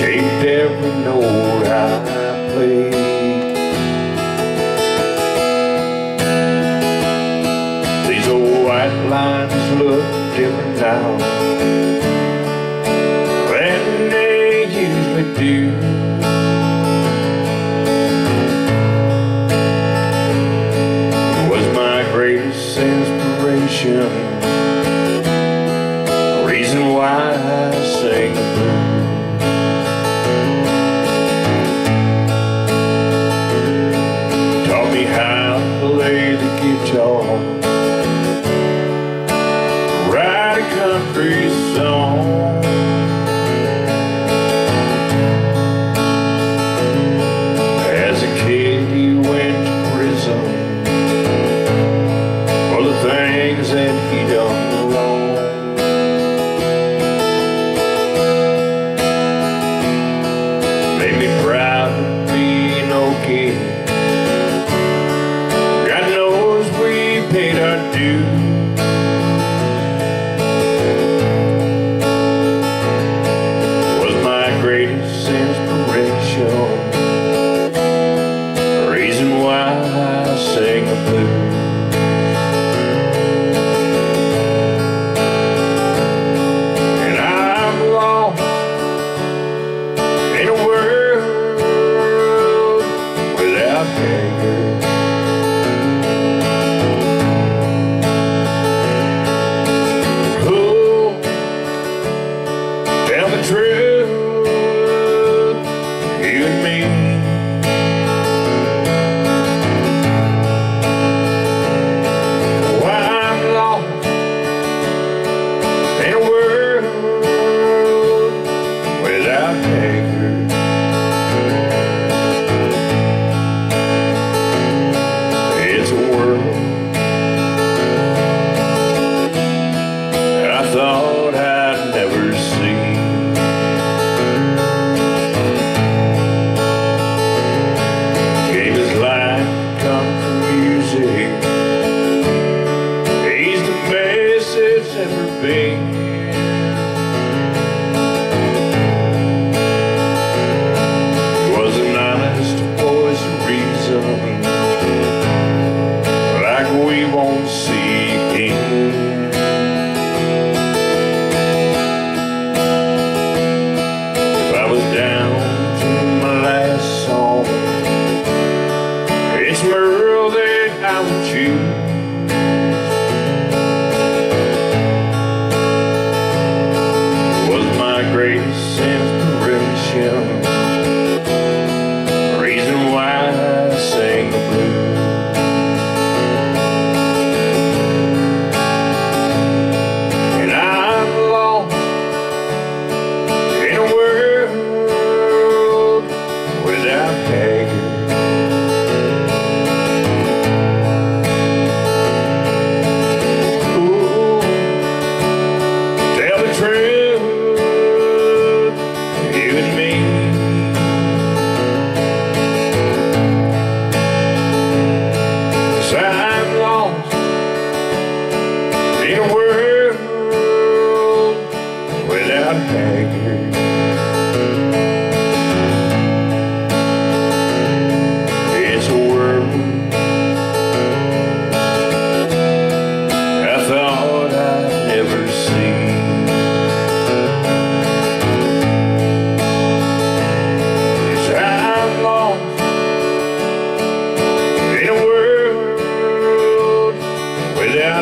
shaped every note I played. These old white lines look different now than they usually do. Was my greatest sin. things that he don't know. Made me proud to be no kid. God knows we paid our dues. Was my greatest inspiration.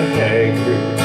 not angry.